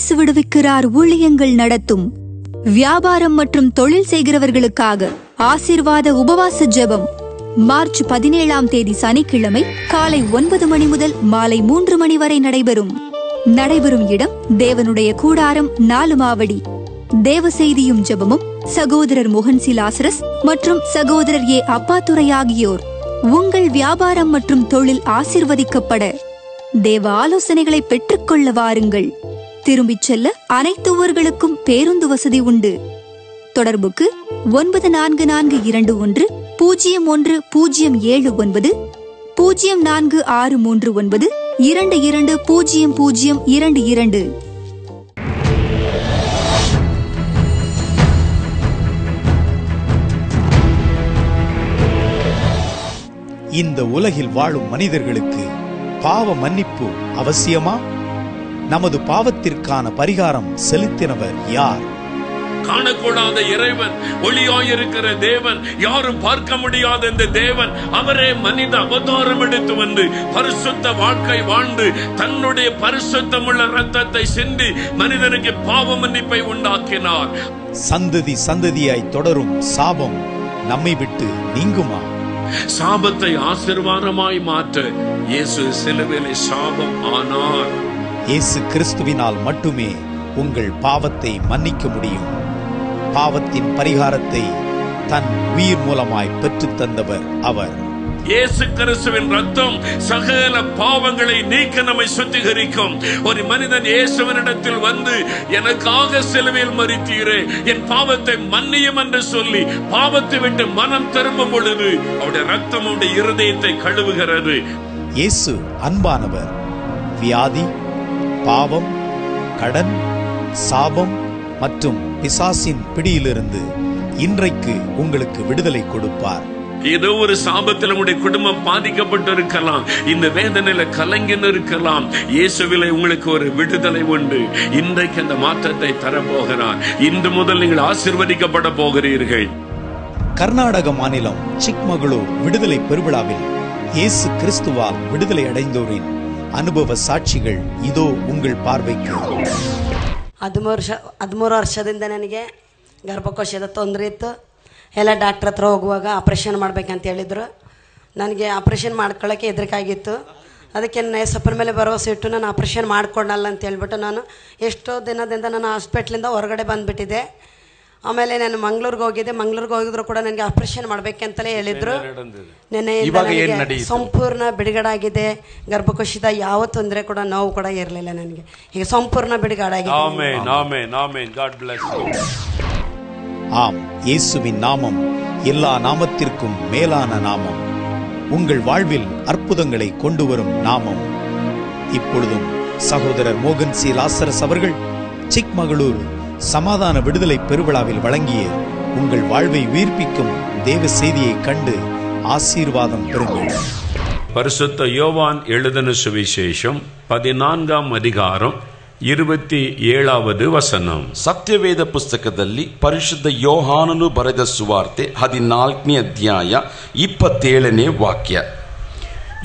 இயேசு விடுவிக்கிறார் ஊழியங்கள் நடத்தும். வியாபாரம் மற்றும் தொழில் செய்கிறவர்களுக்காக ஆசீர்வாத உபவாச ஜெபம். மார்ச் பதினேழாம் தேதி சனிக்கிழமை காலை ஒன்பது மணி முதல் மாலை மூன்று மணி வரை நடைபெறும். நடைபெறும் இடம் தேவனுடைய கூடாரம் நாலு மாவடி. தேவ செய்தியும் ஜெபமும் சகோதரர் மோகன் சிலாசரஸ் மற்றும் சகோதரர் ஏ அப்பாத்துறை ஆகியோர். உங்கள் வியாபாரம் மற்றும் தொழில் ஆசிர்வதிக்கப்பட. தேவ ஆலோசனைகளை பெற்றுக்கொள்ள வாருங்கள். திரும்பிச் செல்ல அனைத்து ஊர்களுக்கும் பேருந்து வசதி உண்டு. தொடர்புக்கு ஒன்பது நான்கு நான்கு இரண்டு ஒன்று பூஜ்ஜியம் ஒன்று பூஜ்ஜியம் ஏழு ஒன்பது பூஜ்ஜியம் நான்கு ஆறு மூன்று ஒன்பது இரண்டு இரண்டு பூஜ்ஜியம் பூஜ்ஜியம் இரண்டு இரண்டு. இந்த உலகில் வாழும் மனிதர்களுக்கு பாவ மன்னிப்பு அவசியமா? நமது பாவத்திற்கான பரிகாரம் செலுத்தினவர் யார்? காணக்கூடாத இறைவன் ஒளியாயிருக்கிற தேவன் யாரும் பார்க்க முடியாத இந்த தேவன் அவரே மனித அவதாரம் எடுத்து வந்து பரிசுத்த வாழ்க்கை வாழ்ந்து தன்னுடைய பரிசுத்தமுள்ள ரத்தத்தை சிந்தி மனிதனுக்கு பாவ மன்னிப்பை உண்டாக்கினார். சந்ததி சந்ததியாய் தொடரும் சாபம் நம்மை விட்டு நீங்குமா? சாபத்தை ஆசிர்வாதமாய் மாற்ற இயேசு சிலுவிலை சாபம் ஆனார். இயேசு கிறிஸ்துவினால் மட்டுமே உங்கள் பாவத்தை மன்னிக்க முடியும். பாவத்தின் பரிகாரத்தை தன் உயிர் மூலமாய் பெற்றுத் தந்தவர் அவர். இயேசு கிறிஸ்துவின் ரத்தம் சகல பாவங்களை நீக்க நம்மை சுத்திகரிக்கும். ஒரு மனிதன் இயேசுவனிடத்தில் வந்து எனக்காக சிலுவையில் மறித்தீரே என் பாவத்தை மன்னியும் என்று சொல்லி பாவத்தை விட்டு மனம் திரும்பும் பொழுது அவருடைய ரத்தம் அவருடைய இருதயத்தை கழுவுகிறது. இயேசு அன்பானவர் வியாதி பாவம் கடன் சாபம் மற்றும் பிசாசின் பிடியிலிருந்து இன்றைக்கு உங்களுக்கு விடுதலை கொடுப்பார். ஏதோ ஒரு சாபத்தில் உங்களுடைய குடும்பம் பாதிக்கப்பட்டு இருக்கலாம் இந்த வேதனையில கலங்கின்னு இருக்கலாம். இயேசுவில உங்களுக்கு ஒரு விடுதலை உண்டு. இன்றைக்கு அந்த மாற்றத்தை தரப்போகிறார். இன்று முதல் நீங்கள் ஆசிர்வதிக்கப்பட போகிறீர்கள். கர்நாடக மாநிலம் சிக்மகளூர் விடுதலை பெருவிழாவில் இயேசு கிறிஸ்துவால் விடுதலை அடைந்தோரின் ಅನುಭವ ಸಾಕ್ಷಿಗಳು ಇದು ಉಂಗಳ್ ಪಾರ್ಬೇಕು ಹದಿಮೂರು ವರ್ಷ ಹದಿಮೂರು ವರ್ಷದಿಂದ ನನಗೆ ಗರ್ಭಕೋಶದ ತೊಂದರೆ ಇತ್ತು. ಎಲ್ಲ ಡಾಕ್ಟ್ರ್ ಹತ್ರ ಹೋಗುವಾಗ ಆಪ್ರೇಷನ್ ಮಾಡ್ಬೇಕಂತ ಹೇಳಿದ್ರು. ನನಗೆ ಆಪ್ರೇಷನ್ ಮಾಡ್ಕೊಳ್ಳೋಕೆ ಹೆದರಿಕಾಗಿತ್ತು. ಅದಕ್ಕೆ ನನ್ನ ಸಪ್ಪನ ಮೇಲೆ ಭರವಸೆ ಇಟ್ಟು ನಾನು ಆಪ್ರೇಷನ್ ಮಾಡಿಕೊಡಲ್ಲ ಅಂತ ಹೇಳ್ಬಿಟ್ಟು ನಾನು ಎಷ್ಟೋ ದಿನದಿಂದ ನಾನು ಹಾಸ್ಪಿಟ್ಲಿಂದ ಹೊರಗಡೆ ಬಂದುಬಿಟ್ಟಿದ್ದೆ. ಆಮೇಲೆ ನಾನು ಮಂಗ್ಳೂರ್ಗೆ ಹೋಗಿದ್ದೆ ಮಂಗ್ಳೂರ್ಗೆ ಹೋಗಿದ್ರು ಕೂಡ ನನಗೆ ಆಪ್ರೇಷನ್ ಮಾಡ್ಬೇಕಂತಲೇ ಹೇಳಿದ್ರು ನೆನ್ನೆ ಇವಾಗ ಏನ್ ನಡೆಯಿತು? ಸಂಪೂರ್ಣ ಬಿಡುಗಡಾಗಿದೆ ಗರ್ಭಕೋಶದ ಯಾವ ತೊಂದರೆ ಕೂಡ ನೋವು ಕೂಡ ಇರಲಿಲ್ಲ ನನಗೆ ಈಗ ಸಂಪೂರ್ಣ ಬಿಡುಗಡಾಗಿದೆ amen amen amen God bless you ஆம் இயேசுவின் நாமம் எல்லா நாமத்திற்கும் மேலான நாமம் உங்கள் வாழ்வில் அற்புதங்களை கொண்டு வரும் நாமம் இப்பொழுதும் சகோதரர் மோகன் சி லாசரஸ் அவர்கள் சிக்மகளூர் சமாதான விடுதலை பெருவிழாவில் வழங்கிய உங்கள் வாழ்வை உயிர்ப்பிக்கும் தேவ செய்தியை கண்டு ஆசீர்வாதம் பெறுங்கள் பரிசுத்த யோவான் எழுதின சுவிசேஷம் பதினான்காம் அதிகாரம் இருபத்தி ஏழாவது வசனம் ಸತ್ಯವೇದ ಪುಸ್ತಕದಲ್ಲಿ ಪರಿಶುದ್ಧ ಯೋಹಾನನು ಬರೆದ ಸುವಾರ್ತೆ ಹದಿನಾಲ್ಕನೇ ಅಧ್ಯಾಯ ಇಪ್ಪತ್ತೇಳನೇ ವಾಕ್ಯ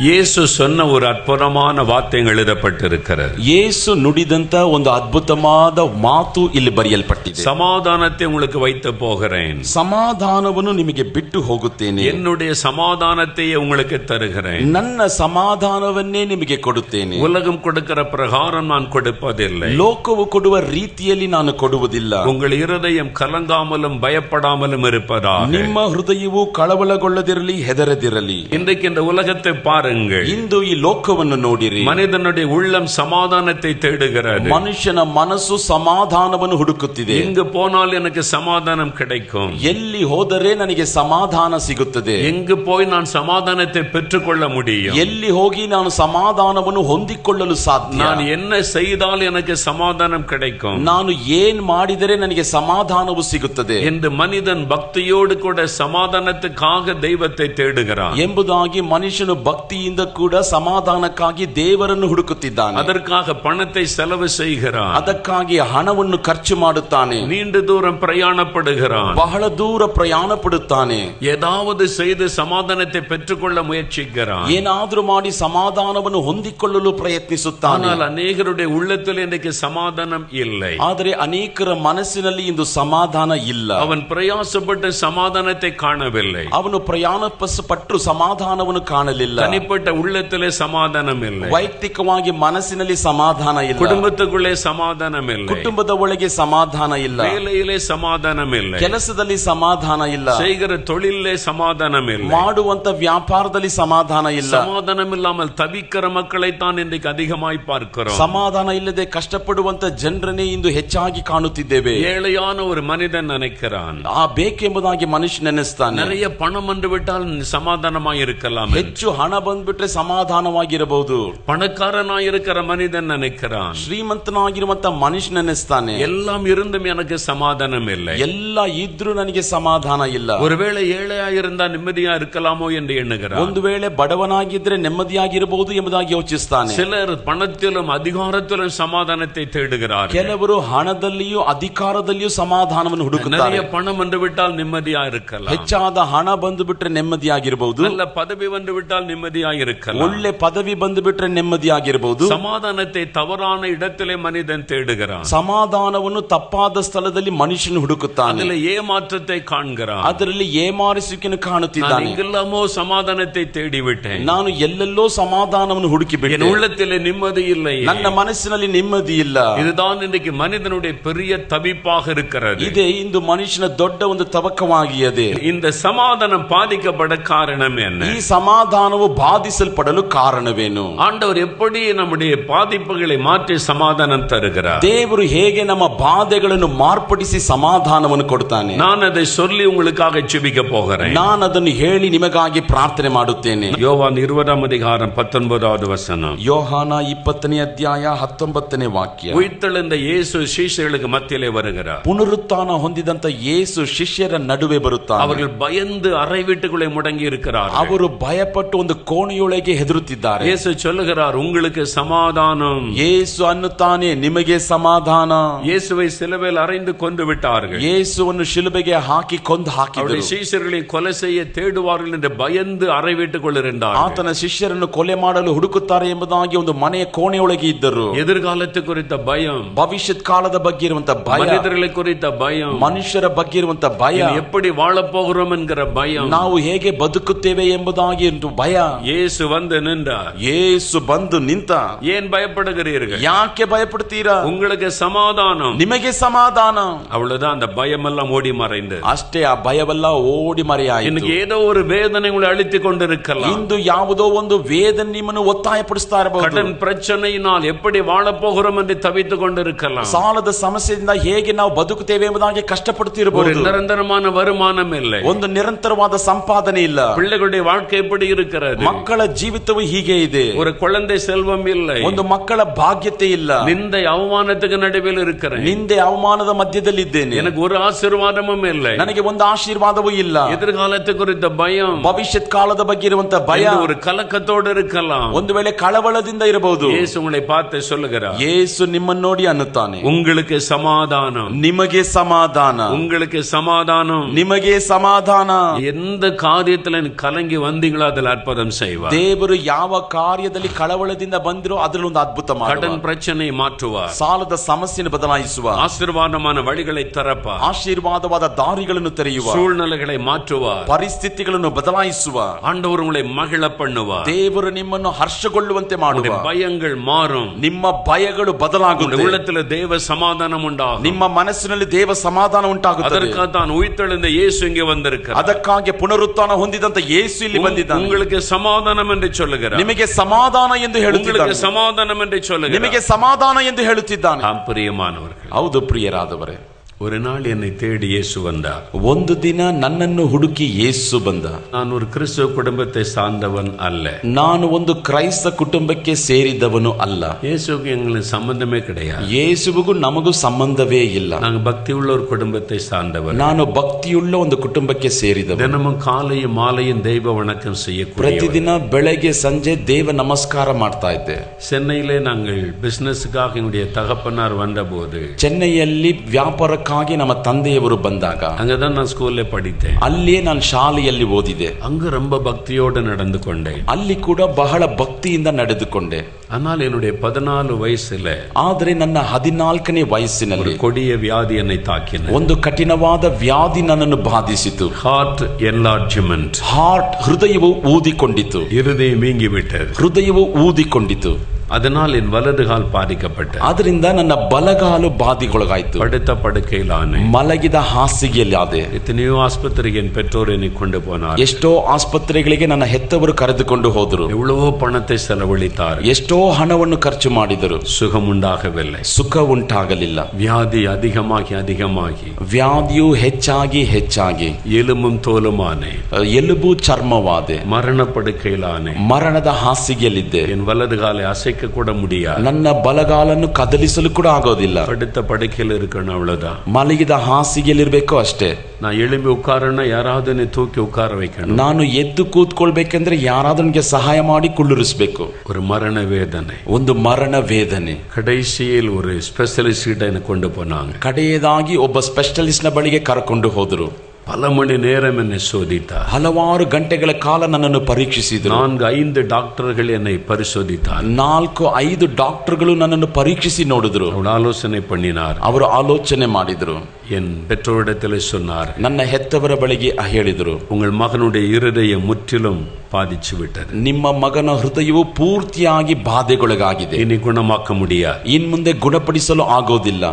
இயேசு சொன்ன ஒரு அற்புதமான வார்த்தைகள் எழுதப்பட்டிருக்கிறது ಯೇಸು ನುಡಿದಂತ ಒಂದು ಅದ್ಭುತವಾದ ಮಾತು ಇಲ್ಲಿ ಬರೆಯಲ್ಪಟ್ಟಿದೆ சமாதானத்தை உங்களுக்கு வைத்து போகிறேன் ಸಮಾಧಾನವನ್ನು ನಿಮಗೆ ಬಿಟ್ಟು ಹೋಗುತ್ತೇನೆ என்னுடைய சமாதானத்தை உங்களுக்கு தருகிறேன் ನನ್ನ ಸಮಾಧಾನವನ್ನೇ ನಿಮಗೆ ಕೊಡುತ್ತೇನೆ உலகம் கொடுக்கிற பிரகாரம் நான் கொடுப்பதில்லை ಲೋಕವು ಕೊಡುವ ರೀತಿಯಲ್ಲಿ ನಾನು ಕೊಡುವುದಿಲ್ಲ உங்கள் இருதயம் கலங்காமலும் பயப்படாமலும் இருப்பதாக ನಿಮ್ಮ ಹೃದಯವು ಕಳವಳಗೊಳ್ಳದಿರಲಿ ಹೆದರದಿರಲಿ இன்றைக்கு இந்த உலகத்தை பாருங்கள் ಇಂದು ಈ ಲೋಕವನ್ನು ನೋಡಿರಿ மனிதனுடைய உள்ளம் சமாதானத்தை தேடுகிறது ಮನುಷ್ಯನ ಮನಸ್ಸು ಸಮಾಧಾನವನ್ನು ಹುಡುಕುತ್ತಿದೆ எங்கு போனால் எனக்கு சமாதானம் கிடைக்கும் ಎಲ್ಲಿ ಹೋದರೆ ನನಗೆ ಸಮಾಧಾನ ಸಿಗುತ್ತದೆ எங்கு போய் நான் சமாதானத்தை பெற்றுக்கொள்ள முடியும் ಎಲ್ಲಿ ಹೋಗಿ ನಾನು ಸಮಾಧಾನವನ್ನು ಹೊಂದಿಕೊಳ್ಳಲು ಸಾಧ್ಯ நான் என்ன செய்தால் எனக்கு சமாதானம் கிடைக்கும் ನಾನು ಏನ್ ಮಾಡಿದರೆ ನನಗೆ ಸಮಾಧಾನವು ಸಿಗುತ್ತದೆ என்று மனிதன் பக்தியோடு கூட சமாதானத்துக்காக தெய்வத்தை தேடுகிறான் ಎಂಬುದಾಗಿ ಮನುಷ್ಯನು ಭಕ್ತಿಯಿಂದ ಭಕ್ತಿಯಿಂದ ಕೂಡ ಸಮಾಧಾನಕ್ಕಾಗಿ ದೇವರನ್ನು ಹುಡುಕುತ್ತಿದ್ದಾನೆ அதற்காக பணத்தை செலவு செய்கிறான் ಅದಕ್ಕಾಗಿ ಹಣವನ್ನು ಖರ್ಚು ಮಾಡುತ್ತಾನೆ நீண்ட தூரம் பிரயாணப்படுகிறான் ಬಹಳ ದೂರ ಪ್ರಯಾಣ ಪಡುತ್ತಾನೆ ஏதாவது செய்து சமாதானத்தை பெற்றுக்கொள்ள முயற்சிக்கிறான் ಏನಾದ್ರೂ ಮಾಡಿ ಸಮಾಧಾನವನ್ನು ಹೊಂದಿಕೊಳ್ಳಲು ಪ್ರಯತ್ನಿಸುತ್ತಾನೆ ஆனால் அநேகருடைய உள்ளத்தில் இன்றைக்கு சமாதானம் இல்லை ಆದರೆ ಅನೇಕರ ಮನಸ್ಸಿನಲ್ಲಿ ಇಂದು ಸಮಾಧಾನ ಇಲ್ಲ அவன் பிரயாசப்பட்டு சமாதானத்தை காணவில்லை ಅವನು ಪ್ರಯಾಣ ಪಸ್- ಪಟ್ಟು ಸಮಾಧಾನವನ್ನು ಕಾಣಲಿಲ್ಲ தனிப்பட்ட உள்ளத்திலே சமாதானம் இல்லை ವೈಯಕ್ತಿಕವಾಗಿ ಮನಸ್ಸಿನಲ್ಲಿ ಸಮಾಧಾನ ಇಲ್ಲ குடும்பத்துக்குள்ளே சமாதானம் இல்லை ಕುಟುಂಬದ ಒಳಗೆ ಸಮಾಧಾನ ಇಲ್ಲ வேலையிலே சமாதானம் இல்லை ಕೆಲಸದಲ್ಲಿ ಸಮಾಧಾನ ಇಲ್ಲ செய்கிற தொழிலே சமாதானம் இல்லை ಮಾಡುವಂತ ವ್ಯಾಪಾರದಲ್ಲಿ ಸಮಾಧಾನ ಇಲ್ಲ சமாதானம் இல்லாமல் தவிக்கிற மக்களை தான் இன்றைக்கு அதிகமாய் பார்க்கிறோம் ಸಮಾಧಾನ ಇಲ್ಲದೆ ಕಷ್ಟಪಡುವಂತ ಜನರನ್ನೇ ಇಂದು ಹೆಚ್ಚಾಗಿ ಕಾಣುತ್ತಿದ್ದೇವೆ ஏழையான ஒரு மனிதன் நினைக்கிறான் ಆ ಬೇಕೆಂಬುದಾಗಿ ಮನುಷ್ಯ ನೆನೆಸ್ತಾನೆ நிறைய பணம் வந்து விட்டால் சமாதானமாய் இருக்கலாம் என்று. ಹೆಚ್ಚು ಹಣ ಬಂದ್ಬಿಟ್ರೆ ಸಮಾಧಾನವಾಗಿರಬಹುದು பணக்காரனாய் இருக்கிற மனிதன் நினைக்கிறான் ಶ್ರೀಮಂತನಾಗಿರುವಂತ ಮನುಷ್ಯ ನೆನೆಸ್ತಾನೆ எல்லாம் இருந்தும் எனக்கு சமாதானம் இல்லை ಎಲ್ಲ ಇದ್ರೂ ನನಗೆ ಸಮಾಧಾನ ಇಲ್ಲ ஒருவேளை ஏழையா இருந்தா நிம்மதியா இருக்கலாமோ என்று எண்ணுகிறான் ಒಂದು ವೇಳೆ ಬಡವನಾಗಿದ್ರೆ ನೆಮ್ಮದಿಯಾಗಿರಬಹುದು ಎಂಬುದಾಗಿ ಯೋಚಿಸ್ತಾನೆ சிலர் பணத்திலும் அதிகாரத்திலும் சமாதானத்தை தேடுகிறார் ಕೆಲವರು ಹಣದಲ್ಲಿಯೂ ಅಧಿಕಾರದಲ್ಲಿಯೂ ಸಮಾಧಾನವನ್ನು ಹುಡುಕುತ್ತಾರೆ நிறைய பணம் வந்து விட்டால் நிம்மதியா இருக்கலாம் ಹೆಚ್ಚಾದ ಹಣ ಬಂದು ಬಿಟ್ರೆ ನೆಮ್ಮದಿಯಾಗಿರಬಹುದು நல்ல பதவி வந்து விட்டால் நிம்மதியா இருக்கலாம் ಒಳ್ಳೆ ಪದವಿ ಬಂದು ಬಿಟ್ರೆ ನೆಮ್ಮದಿಯಾಗಿರಬಹುದು சமாதானத்தை தவறான இடத்திலே மனிதன் தேடுகிறான் ಸಮಾಧಾನವನ್ನು ತಪ್ಪಾದ ಸ್ಥಳದಲ್ಲಿ ಮನುಷ್ಯನು ಹುಡುಕುತ್ತಾನೆ அதுல ஏமாற்றத்தை காண்கிறான் ಅದರಲ್ಲಿ ಏಮಾರಿಸುವಿಕೆಯನ್ನು நான் ಕಾಣುತ್ತಿದ್ದಾನೆ எங்கெல்லாமோ சமாதானத்தை தேடி விட்டேன் ನಾನು ಎಲ್ಲೆಲ್ಲೋ ಸಮಾಧಾನವನ್ನು என் ಹುಡುಕಿಬಿಟ್ಟೆ உள்ளத்திலே நிம்மதி இல்லை ನನ್ನ ಮನಸ್ಸಿನಲ್ಲಿ ನೆಮ್ಮದಿ ಇಲ್ಲ இதுதான் இன்றைக்கு மனிதனுடைய பெரிய தவிப்பாக இருக்கிறது ಇದೇ ಇಂದು ಮನುಷ್ಯನ ದೊಡ್ಡ ಒಂದು ತವಕವಾಗಿದೆ இந்த சமாதானம் பாதிக்கப்பட காரணம் என்ன ಈ ಸಮಾಧಾನವು ಬಾಧಿಸಲ್ಪಡಲು ಕಾರಣವೇನು ஆண்டவர் எப்படி நம்முடைய பாதிப்புகளை மாற்றி சமாதானம் தருகிறார் ದೇವರು ಹೇಗೆ ನಮ್ಮ ಬಾಧೆಗಳನ್ನು ಮಾರ್ಪಡಿಸಿ ಸಮಾಧಾನವನ್ನು ಕೊಡ್ತಾನೆ நான் அதை சொல்லி உங்களுக்காக ஜெபிக்க போகிறேன் ನಾನು ಅದನ್ನು ಹೇಳಿ ನಿಮಗಾಗಿ ಪ್ರಾರ್ಥನೆ ಮಾಡುತ್ತೇನೆ யோவான் இருபதாம் அதிகாரம் பத்தொன்பதாவது வசனம் ಯೋಹಾನ ಇಪ್ಪತ್ತನೇ ಅಧ್ಯಾಯ ಹತ್ತೊಂಬತ್ತನೇ ವಾಕ್ಯ உயிர்த்தெழுந்த இயேசு சீஷர்களுக்கு மத்தியிலே வருகிறார் ಪುನರುತ್ಥಾನ ಹೊಂದಿದಂತ ಯೇಸು ಶಿಷ್ಯರ ನಡುವೆ ಬರುತ್ತಾನೆ அவர்கள் பயந்து அறை வீட்டுக்குள்ளே முடங்கி இருக்கிறார் ಅವರು ಭಯಪಟ್ಟು ಒಂದು ಕೋಣೆಯೊಳಗೆ ಹೆದರುತ್ತಿದ್ದಾರೆ இயேசு சொல்லுகிறார் உங்களுக்கு சமாதானம் ಯೇಸು ಅನ್ನುತ್ತಾನೆ ನಿಮಗೆ ಸಮಾಧಾನ இயேசுவை சிலுவையில் அறைந்து கொண்டு விட்டார்கள் ಯೇಸುವನ್ನು ಶಿಲುಬೆಗೆ ಹಾಕಿ ಕೊಂದು ಹಾಕಿದರು அவருடைய சீஷர்களை கொலை செய்ய தேடுவார்கள் என்று பயந்து அறை வீட்டுக்குள் இருந்தார் ಆತನ ಶಿಷ್ಯರನ್ನು ಕೊಲೆ ಮಾಡಲು ಹುಡುಕುತ್ತಾರೆ ಎಂಬುದಾಗಿ ಒಂದು ಮನೆಯ ಕೋಣೆಯೊಳಗೆ ಇದ್ದರು எதிர்காலத்து குறித்த பயம் ಭವಿಷ್ಯತ್ ಕಾಲದ ಬಗ್ಗೆ ಇರುವಂತ ಭಯ மனிதர்களை குறித்த பயம் ಮನುಷ್ಯರ ಬಗ್ಗೆ ಇರುವಂತ ಭಯ இனி எப்படி வாழப் போகிறோம் என்கிற பயம் ನಾವು ಹೇಗೆ ಬದುಕುತ್ತೇವೆ ಎಂಬುದಾಗಿ ಒಂದು ಭಯ இயேசு வந்து நின்றார் ಯೇಸು ಬಂದು ನಿಂತ ஏன் பயப்படுகிறீர்கள் ಯಾಕೆ ಭಯಪಡ್ತೀರಾ உங்களுக்கு சமாதானம் ನಿಮಗೆ ಸಮಾಧಾನ அவ்வளவுதான் அந்த பயம் எல்லாம் ஓடி மறைந்து ಅಷ್ಟೇ ಆ ಭಯವೆಲ್ಲ ಓಡಿ ಮರೆಯಾಯಿತು இன்னைக்கு ஏதோ ஒரு வேதனை உங்களை அழித்துக் கொண்டிருக்கலாம் ಇಂದು ಯಾವುದೋ ಒಂದು ವೇದನೆ ನಿಮ್ಮನ್ನು ಒತ್ತಾಯಪಡಿಸ್ತಾ ಇರಬಹುದು கடன் பிரச்சனையினால் எப்படி வாழப் போகிறோம் என்று தவித்துக் கொண்டிருக்கலாம் ಸಾಲದ ಸಮಸ್ಯೆಯಿಂದ ಹೇಗೆ ನಾವು ಬದುಕುತ್ತೇವೆ ಎಂಬುದಾಗಿ ஒரு ಕಷ್ಟಪಡುತ್ತಿರಬಹುದು நிரந்தரமான வருமானம் இல்லை ಒಂದು ನಿರಂತರವಾದ ಸಂಪಾದನೆ ಇಲ್ಲ பிள்ளைகளுடைய வாழ்க்கை எப்படி இருக்கிறது ಮಕ್ಕಳ ಜೀವಿತವು ಹೀಗೆ ಇದೆ ஒரு குழந்தை செல்வம் இல்லை ಒಂದು ಮಕ್ಕಳ ಬಾಧ್ಯತೆ ಇಲ್ಲ நிந்தை அவமானத்துக்கு நடுவில் இருக்கிறேன் ನಿಂದೆ ಅವಮಾನದ ಮಧ್ಯದಲ್ಲಿದ್ದೇನೆ எனக்கு ஒரு ஆசீர்வாதமும் இல்லை ನನಗೆ ಒಂದು ಆಶೀರ್ವಾದವೂ ಇಲ್ಲ எதிர்காலத்து குறித்த பயம் ಭವಿಷ್ಯತ್ ಕಾಲದ ಬಗ್ಗೆ ಇರುವಂತ ಭಯ என்று ஒரு கலக்கத்தோடு இருக்கலாம் ಒಂದು ವೇಳೆ ಕಳವಳದಿಂದ ಇರಬಹುದು இயேசு உங்களை பார்த்து சொல்லுகிறார் ಯೇಸು ನಿಮ್ಮನ್ನು ನೋಡಿ ಅನ್ನುತ್ತಾನೆ உங்களுக்கு சமாதானம் ನಿಮಗೆ ಸಮಾಧಾನ உங்களுக்கு சமாதானம் ನಿಮಗೆ ಸಮಾಧಾನ எந்த காரியத்துல நீ கலங்கி வந்தீங்களோ அதில் அற்புதம் செய்வார் ದೇವರು ಯಾವ ಕಾರ್ಯದಲ್ಲಿ ಕಳವಳದಿಂದ ಬಂದಿರೋ ಅದರಲ್ಲಿ ಒಂದು ಅದ್ಭುತ ಮಾಡುವ கடன் பிரச்சனை மாற்றுவார் ಸಾಲದ ಸಮಸ್ಯೆಯನ್ನು ಬದಲಾಯಿಸುವ ஆசீர்வாதமான வழிகளை திறப்பார் ಆಶೀರ್ವಾದವಾದ ದಾರಿಗಳನ್ನು ತೆರೆಯುವ சூழ்நிலைகளை மாற்றுவார் ಪರಿಸ್ಥಿತಿಗಳನ್ನು ಬದಲಾಯಿಸುವ ஆண்டவர் உங்களை மகிழ பண்ணுவார் ದೇವರು ನಿಮ್ಮನ್ನು ಹರ್ಷಗೊಳ್ಳುವಂತೆ ಮಾಡುವ உங்களுடைய பயங்கள் மாறும் ನಿಮ್ಮ ಭಯಗಳು உங்களுடைய ಬದಲಾಗುತ್ತದೆ உள்ளத்துல தேவ சமாதானம் உண்டாகும் ನಿಮ್ಮ ಮನಸ್ಸಿನಲ್ಲಿ ದೇವ ಸಮಾಧಾನ ಉಂಟಾಗುತ್ತದೆ அதற்காக தான் உயிர்த்தெழுந்த இயேசு இங்கே வந்திருக்கிறார் ಅದಕ್ಕಾಗಿ ಪುನರುತ್ಥಾನ ಹೊಂದಿದಂತ ಯೇಸು ಇಲ್ಲಿ ಬಂದಿದ್ದಾನೆ உங்களுக்கு சமாதானம் ಸಮಾಧಾನಂ ಎಂದು ಹೇಳುತ್ತಾರೆ ನಿಮಗೆ ಸಮಾಧಾನ ಎಂದು ಹೇಳುತ್ತಿದ್ದಾನೆ ಸಮಾಧಾನಂ ಎಂದು ಹೇಳುತ್ತಾರೆ ನಿಮಗೆ ಸಮಾಧಾನ ಎಂದು ಹೇಳುತ್ತಿದ್ದಾನೆ ಪ್ರಿಯಮಾನವರು ಹೌದು ಪ್ರಿಯರಾದವರೇ ஒரு நாள் என்னை தேடி இயேசு வந்தார் ಒಂದು ದಿನ ನನ್ನನ್ನು ಹುಡುಕಿ ಯೇಸು ಬಂದ நான் ஒரு கிறிஸ்துவ குடும்பத்தை சார்ந்தவன் அல்ல ನಾನು ಒಂದು ಕ್ರೈಸ್ತ ಕುಟುಂಬಕ್ಕೆ ಸೇರಿದವನು ಅಲ್ಲ இயேசுக்கு எங்களுக்கு சம்பந்தமே கிடையாது ಯೇಸುವಿಗೂ ನಮಗೂ ಸಂಬಂಧವೇ ಇಲ್ಲ நாங்க பக்தி உள்ள ஒரு குடும்பத்தை சார்ந்தவர் ನಾನು ಭಕ್ತಿಯುಳ್ಳ ಒಂದು ಕುಟುಂಬಕ್ಕೆ ಸೇರಿದವ தினமும் காலையும் மாலையும் தெய்வ வணக்கம் செய்யக்கூடிய ಪ್ರತಿದಿನ ಬೆಳಗ್ಗೆ ಸಂಜೆ ದೇವ ನಮಸ್ಕಾರ ಮಾಡ್ತಾ ಇದ್ದೆ சென்னையிலே நாங்கள் பிசினஸுக்காக என்னுடைய தகப்பனார் வந்தபோது ಚೆನ್ನೈಯಲ್ಲಿ ವ್ಯಾಪಾರಕ್ಕಾಗಿ ನಮ್ಮ ತಂದೆಯವರು ಬಂದಾಗ அங்கதான் நான் ஸ்கூல்ல படித்தேன் ಅಲ್ಲಿಯೇ ನಾನು ಶಾಲೆಯಲ್ಲಿ ಓದಿದೆ அங்கு ரொம்ப பக்தியோடு நடந்து கொண்டேன் ಅಲ್ಲಿ ಕೂಡ ಬಹಳ ಭಕ್ತಿಯಿಂದ ನಡೆದುಕೊಂಡೆ ஆனால் என்னுடைய பதினாலு வயசுல ಆದರೆ ನನ್ನ ಹದಿನಾಲ್ಕನೇ ஒரு ವಯಸ್ಸಿನಲ್ಲಿ கொடிய வியாதி என்னை தாக்கின ಒಂದು ಕಠಿಣವಾದ ವ್ಯಾಧಿ ನನ್ನನ್ನು ಬಾಧಿಸಿತು ஹார்ட் என்லார்ஜ்மெண்ட் ಹಾರ್ಟ್ ಹೃದಯವು ಊದಿಕೊಂಡಿತು இருதயம் வீங்கி விட்டது ಹೃದಯವು ಊದಿಕೊಂಡಿತು அதனால் என் வலது கால் பாதிக்கப்பட்டது ಅದರಿಂದ ನನ್ನ ಬಲಗಾಲು ಬಾಧಿಗೊಳಗಾಯ್ತು படுத்த படுக்கையில் ஆனேன் ಮಲಗಿದ ಹಾಸಿಗೆಯಲ್ಲಿ ಆದೆ எத்தனையோ ஆஸ்பத்திரிக்கு என் பெற்றோர் என்னை கொண்டு போனார் ಎಷ್ಟೋ ಆಸ್ಪತ್ರೆಗಳಿಗೆ ನನ್ನ ಹೆತ್ತವರು ಕರೆದುಕೊಂಡು ಹೋದರು எவ்வளவோ பணத்தை செலவழித்தார் ಎಷ್ಟೋ ಹಣವನ್ನು ಖರ್ಚು ಮಾಡಿದರು சுகம் உண்டாகவில்லை ಸುಖ ಉಂಟಾಗಲಿಲ್ಲ வியாதி அதிகமாகி அதிகமாகி ವ್ಯಾಧಿಯು ಹೆಚ್ಚಾಗಿ ಹೆಚ್ಚಾಗಿ எலும்பும் தோலுமானே ಎಲುಬು ಚರ್ಮವಾದೆ மரணப்படுக்கையிலானே ಮರಣದ ಹಾಸಿಗೆಯಲ್ಲಿದ್ದೆ என் வலது காலை அசைக்க கூட முடியாது ನನ್ನ ಬಲಗಾಲನ್ನು ಕದಲಿಸಲು ಕೂಡ ಆಗೋದಿಲ್ಲ படுத்த படுக்கையில் இருக்கணும் அவ்வளவுதான் ಮಲಗಿದ ಹಾಸಿಗೆಯಲ್ಲಿರ್ಬೇಕು ಅಷ್ಟೇ நான் எழும்பி உட்காரன்னா யாராவது என்னை தூக்கி உட்கார வைக்கணும் ನಾನು ಎದ್ದು ಕೂತ್ಕೊಳ್ಬೇಕಂದ್ರೆ ಯಾರಾದ್ರೂ ನನಗೆ ಸಹಾಯ ಮಾಡಿ ಕುಳ್ಳಿರಿಸ್ಬೇಕು ஒரு மரண வேதனை ಒಂದು ಮರಣ ವೇದನೆ கடைசியில் ஒரு ஸ்பெஷலிஸ்ட் கிட்ட என்னை கொண்டு போனாங்க ಕಡೆಯದಾಗಿ ಒಬ್ಬ ಸ್ಪೆಷಲಿಸ್ಟ್ ನ ಬಳಿಗೆ ಕರ್ಕೊಂಡು ಹೋದರು பல மணி நேரம் என்னை சோதித்தார் ಹಲವಾರು ಗಂಟೆಗಳ ಕಾಲ ನನ್ನನ್ನು ಪರೀಕ್ಷಿಸಿದರು நான்கு ஐந்து டாக்டர்கள் என்னை பரிசோதித்தார் ನಾಲ್ಕು ಐದು ಡಾಕ್ಟರ್ಗಳು ನನ್ನನ್ನು ಪರೀಕ್ಷಿಸಿ ನೋಡಿದ್ರು அவள் ஆலோசனை பண்ணினார் ಅವರು ಆಲೋಚನೆ ಮಾಡಿದ್ರು என் பெற்றோரிடத்தில் சொன்னார் ನನ್ನ ಹೆತ್ತವರ ಬಳಿಗೆ ಹೇಳಿದರು உங்கள் மகனுடைய இருதயம் முற்றிலும் பாதிச்சு விட்டது ನಿಮ್ಮ ಮಗನ ಹೃದಯವು ಪೂರ್ತಿಯಾಗಿ ಬಾಧೆಗೊಳಗಾಗಿದೆ இனி குணமாக்க முடியாது ಇನ್ ಮುಂದೆ ಗುಣಪಡಿಸಲು ಆಗೋದಿಲ್ಲ